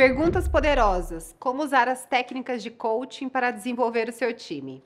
Perguntas poderosas: Como usar as técnicas de coaching para desenvolver o seu time?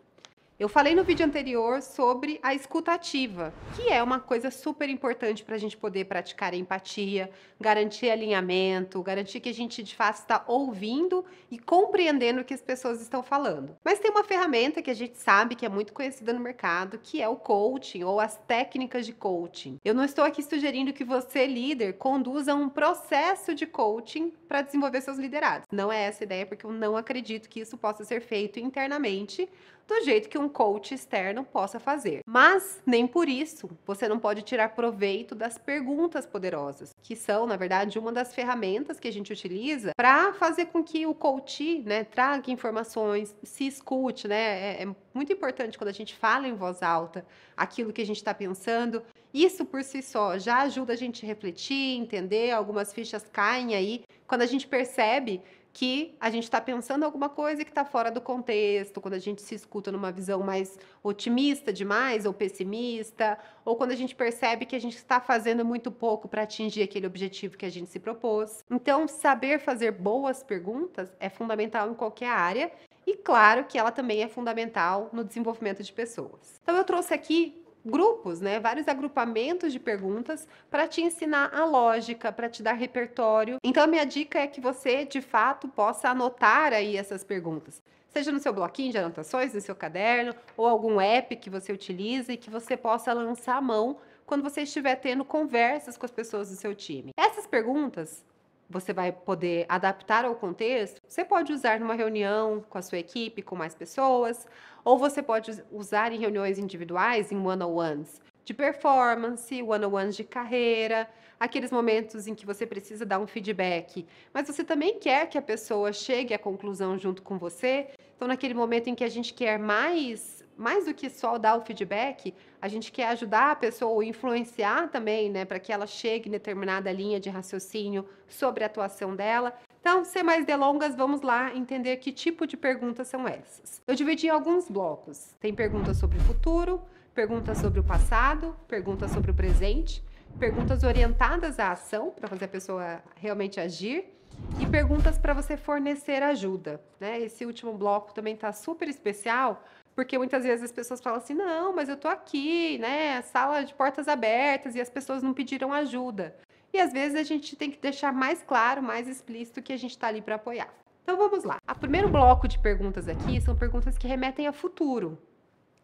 Eu falei no vídeo anterior sobre a escuta ativa, que é uma coisa super importante para a gente poder praticar empatia, garantir alinhamento, garantir que a gente de fato está ouvindo e compreendendo o que as pessoas estão falando. Mas tem uma ferramenta que a gente sabe que é muito conhecida no mercado, que é o coaching ou as técnicas de coaching. Eu não estou aqui sugerindo que você, líder, conduza um processo de coaching para desenvolver seus liderados. Não é essa a ideia, porque eu não acredito que isso possa ser feito internamente do jeito que um coach externo possa fazer. Mas nem por isso você não pode tirar proveito das perguntas poderosas, que são, na verdade, uma das ferramentas que a gente utiliza para fazer com que o coach, né, traga informações, se escute, né? É, é muito importante quando a gente fala em voz alta aquilo que a gente está pensando. Isso por si só já ajuda a gente a refletir, entender, algumas fichas caem aí quando a gente percebe que a gente está pensando alguma coisa que está fora do contexto, quando a gente se escuta numa visão mais otimista demais ou pessimista, ou quando a gente percebe que a gente está fazendo muito pouco para atingir aquele objetivo que a gente se propôs. Então, saber fazer boas perguntas é fundamental em qualquer área. E claro que ela também é fundamental no desenvolvimento de pessoas. Então, eu trouxe aqui grupos, né, vários agrupamentos de perguntas para te ensinar a lógica, para te dar repertório. Então a minha dica é que você, de fato, possa anotar aí essas perguntas. Seja no seu bloquinho de anotações, no seu caderno, ou algum app que você utilize e que você possa lançar a mão quando você estiver tendo conversas com as pessoas do seu time. Essas perguntas você vai poder adaptar ao contexto, você pode usar numa reunião com a sua equipe, com mais pessoas, ou você pode usar em reuniões individuais, em one-on-ones de performance, one-on-ones de carreira, aqueles momentos em que você precisa dar um feedback, mas você também quer que a pessoa chegue à conclusão junto com você. Então, naquele momento em que a gente quer mais mais do que só dar o feedback, a gente quer ajudar a pessoa ou influenciar também, né, para que ela chegue em determinada linha de raciocínio sobre a atuação dela. Então, sem mais delongas, vamos lá entender que tipo de perguntas são essas. Eu dividi em alguns blocos. Tem perguntas sobre o futuro, perguntas sobre o passado, perguntas sobre o presente, perguntas orientadas à ação, para fazer a pessoa realmente agir, e perguntas para você fornecer ajuda. Né? Esse último bloco também está super especial, porque muitas vezes as pessoas falam assim: não, mas eu tô aqui, né? Sala de portas abertas e as pessoas não pediram ajuda. E às vezes a gente tem que deixar mais claro, mais explícito que a gente está ali para apoiar. Então vamos lá. O primeiro bloco de perguntas aqui são perguntas que remetem a futuro.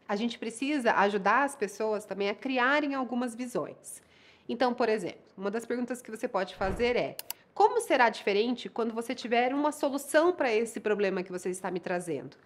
A gente precisa ajudar as pessoas também a criarem algumas visões. Então, por exemplo, uma das perguntas que você pode fazer é: como será diferente quando você tiver uma solução para esse problema que você está me trazendo?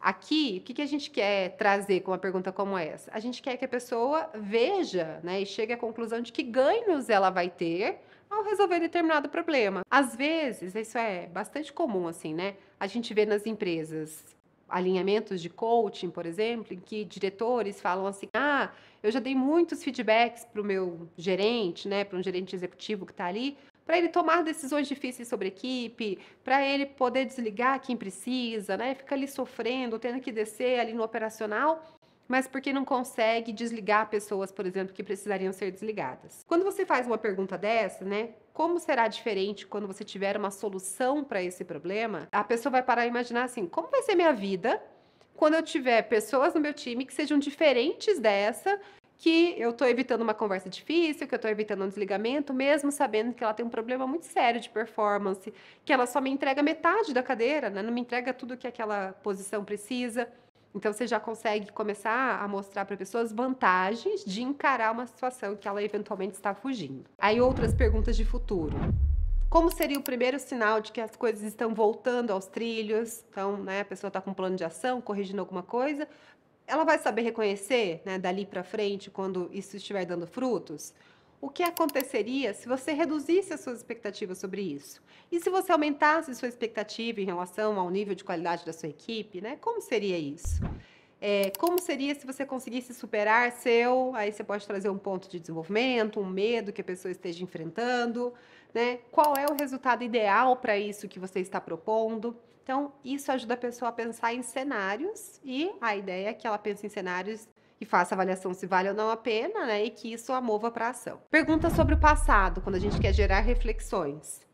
Aqui, o que, que a gente quer trazer com uma pergunta como essa? A gente quer que a pessoa veja né, e chegue à conclusão de que ganhos ela vai ter ao resolver determinado problema. Às vezes, isso é bastante comum, assim, né? A gente vê nas empresas alinhamentos de coaching, por exemplo, em que diretores falam assim: ah, eu já dei muitos feedbacks para o meu gerente, né, para um gerente executivo que está ali, para ele tomar decisões difíceis sobre equipe, para ele poder desligar quem precisa, né? Fica ali sofrendo, tendo que descer ali no operacional, mas porque não consegue desligar pessoas, por exemplo, que precisariam ser desligadas. Quando você faz uma pergunta dessa, né? Como será diferente quando você tiver uma solução para esse problema? A pessoa vai parar e imaginar assim: como vai ser minha vida quando eu tiver pessoas no meu time que sejam diferentes dessa que eu estou evitando uma conversa difícil, que eu estou evitando um desligamento, mesmo sabendo que ela tem um problema muito sério de performance, que ela só me entrega metade da cadeira, né? não me entrega tudo que aquela posição precisa. Então você já consegue começar a mostrar para pessoas vantagens de encarar uma situação que ela eventualmente está fugindo. Aí outras perguntas de futuro. Como seria o primeiro sinal de que as coisas estão voltando aos trilhos? Então, né, a pessoa está com um plano de ação, corrigindo alguma coisa, ela vai saber reconhecer, né, dali para frente, quando isso estiver dando frutos? O que aconteceria se você reduzisse as suas expectativas sobre isso? E se você aumentasse sua expectativa em relação ao nível de qualidade da sua equipe, né? Como seria isso? É, como seria se você conseguisse superar seu. Aí você pode trazer um ponto de desenvolvimento, um medo que a pessoa esteja enfrentando, né? Qual é o resultado ideal para isso que você está propondo? Então, isso ajuda a pessoa a pensar em cenários e a ideia é que ela pense em cenários e faça avaliação se vale ou não a pena, né? E que isso a mova para ação. Pergunta sobre o passado, quando a gente quer gerar reflexões.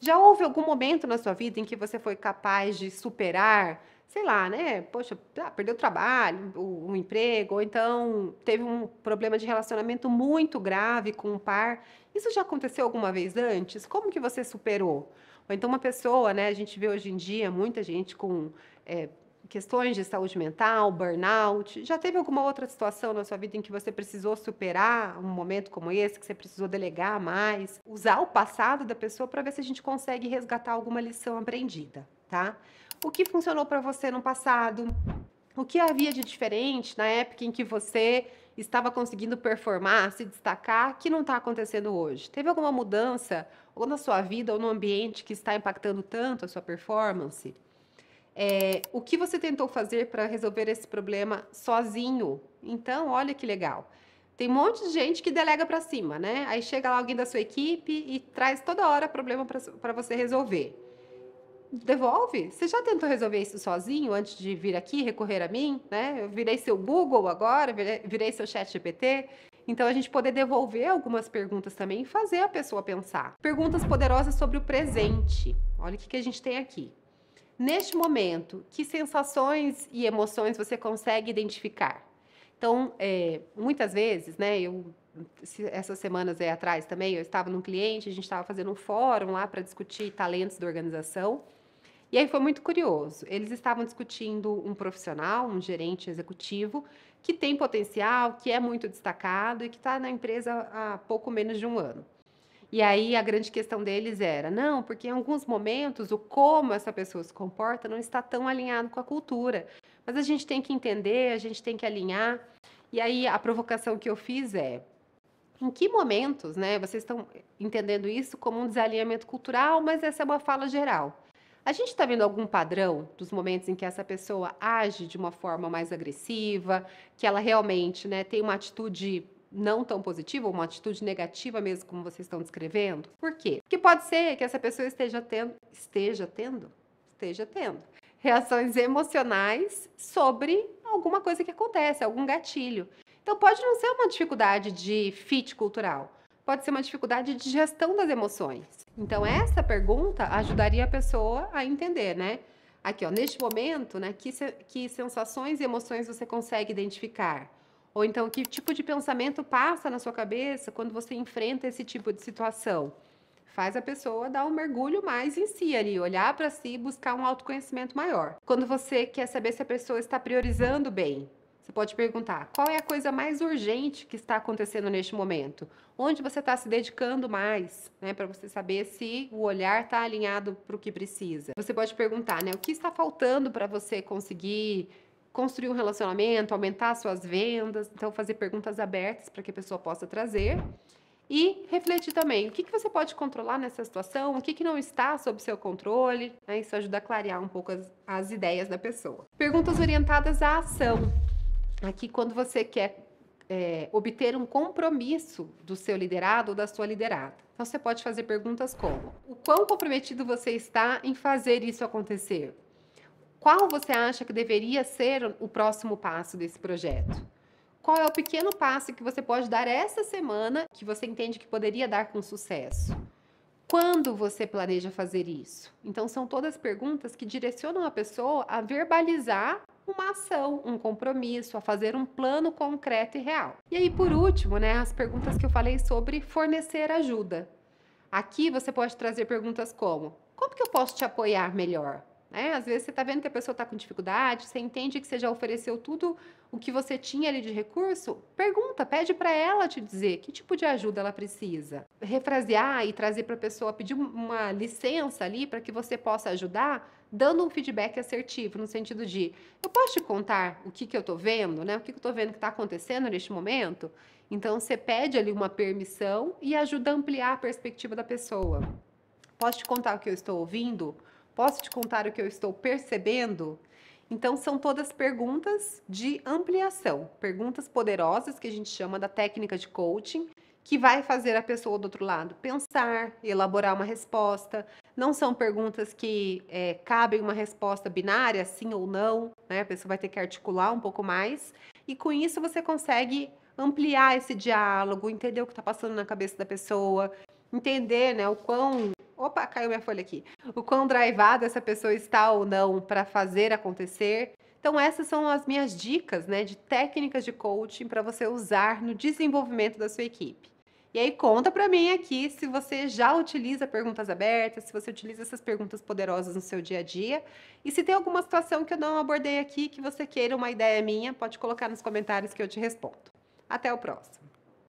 Já houve algum momento na sua vida em que você foi capaz de superar, sei lá, né? Poxa, ah, perdeu o trabalho, o, o emprego, ou então teve um problema de relacionamento muito grave com um par. Isso já aconteceu alguma vez antes? Como que você superou? Ou então uma pessoa, né? A gente vê hoje em dia muita gente com é, questões de saúde mental, burnout. Já teve alguma outra situação na sua vida em que você precisou superar um momento como esse, que você precisou delegar mais? Usar o passado da pessoa para ver se a gente consegue resgatar alguma lição aprendida, tá? O que funcionou para você no passado? O que havia de diferente na época em que você estava conseguindo performar, se destacar, que não está acontecendo hoje? Teve alguma mudança ou na sua vida ou no ambiente que está impactando tanto a sua performance? É, o que você tentou fazer para resolver esse problema sozinho? Então, olha que legal. Tem um monte de gente que delega para cima, né? Aí chega lá alguém da sua equipe e traz toda hora problema para você resolver. Devolve. Você já tentou resolver isso sozinho antes de vir aqui recorrer a mim, né? Eu virei seu Google agora, virei, seu chat GPT. Então, a gente poder devolver algumas perguntas também e fazer a pessoa pensar. Perguntas poderosas sobre o presente. Olha o que, que a gente tem aqui. Neste momento, que sensações e emoções você consegue identificar? Então, é, muitas vezes, né, eu essas semanas aí atrás também, eu estava num cliente, a gente estava fazendo um fórum lá para discutir talentos da organização. E aí foi muito curioso. Eles estavam discutindo um profissional, um gerente executivo, que tem potencial, que é muito destacado e que está na empresa há pouco menos de um ano. E aí a grande questão deles era, não, porque em alguns momentos o como essa pessoa se comporta não está tão alinhado com a cultura. Mas a gente tem que entender, a gente tem que alinhar. E aí a provocação que eu fiz é, em que momentos, né, vocês estão entendendo isso como um desalinhamento cultural, mas essa é uma fala geral. A gente está vendo algum padrão dos momentos em que essa pessoa age de uma forma mais agressiva, que ela realmente né, tem uma atitude não tão positiva, uma atitude negativa mesmo, como vocês estão descrevendo? Por quê? Porque pode ser que essa pessoa esteja tendo, esteja tendo, esteja tendo reações emocionais sobre alguma coisa que acontece, algum gatilho. Então pode não ser uma dificuldade de fit cultural, pode ser uma dificuldade de gestão das emoções. Então essa pergunta ajudaria a pessoa a entender, né? Aqui, ó, neste momento, né, que, que sensações e emoções você consegue identificar? Ou então, que tipo de pensamento passa na sua cabeça quando você enfrenta esse tipo de situação? Faz a pessoa dar um mergulho mais em si ali, olhar para si e buscar um autoconhecimento maior. Quando você quer saber se a pessoa está priorizando bem, você pode perguntar: qual é a coisa mais urgente que está acontecendo neste momento? Onde você está se dedicando mais, né, para você saber se o olhar está alinhado para o que precisa? Você pode perguntar, né, o que está faltando para você conseguir construir um relacionamento, aumentar suas vendas. Então, fazer perguntas abertas para que a pessoa possa trazer. E refletir também, o que, que você pode controlar nessa situação, o que, que não está sob seu controle. Né? Isso ajuda a clarear um pouco as, as ideias da pessoa. Perguntas orientadas à ação. Aqui, quando você quer é, obter um compromisso do seu liderado ou da sua liderada. Então, você pode fazer perguntas como: o quão comprometido você está em fazer isso acontecer? Qual você acha que deveria ser o próximo passo desse projeto? Qual é o pequeno passo que você pode dar essa semana que você entende que poderia dar com sucesso? Quando você planeja fazer isso? Então, são todas perguntas que direcionam a pessoa a verbalizar uma ação, um compromisso, a fazer um plano concreto e real. E aí, por último, né, as perguntas que eu falei sobre fornecer ajuda. Aqui você pode trazer perguntas como: como que eu posso te apoiar melhor? Né? Às vezes você está vendo que a pessoa está com dificuldade, você entende que você já ofereceu tudo o que você tinha ali de recurso, pergunta, pede para ela te dizer que tipo de ajuda ela precisa. Refrasear e trazer para a pessoa, pedir uma licença ali para que você possa ajudar, dando um feedback assertivo, no sentido de, eu posso te contar o que, que eu estou vendo, né? o que, que eu estou vendo que está acontecendo neste momento? Então, você pede ali uma permissão e ajuda a ampliar a perspectiva da pessoa. Posso te contar o que eu estou ouvindo? Posso te contar o que eu estou percebendo? Então, são todas perguntas de ampliação, perguntas poderosas que a gente chama da técnica de coaching, que vai fazer a pessoa do outro lado pensar, elaborar uma resposta. Não são perguntas que é, cabem uma resposta binária, sim ou não, né? A pessoa vai ter que articular um pouco mais, e com isso você consegue ampliar esse diálogo, entender o que está passando na cabeça da pessoa, entender né, o quão Opa, caiu minha folha aqui. O quão drivada essa pessoa está ou não para fazer acontecer. Então, essas são as minhas dicas né, de técnicas de coaching para você usar no desenvolvimento da sua equipe. E aí, conta para mim aqui se você já utiliza perguntas abertas, se você utiliza essas perguntas poderosas no seu dia a dia. E se tem alguma situação que eu não abordei aqui, que você queira uma ideia minha, pode colocar nos comentários que eu te respondo. Até o próximo.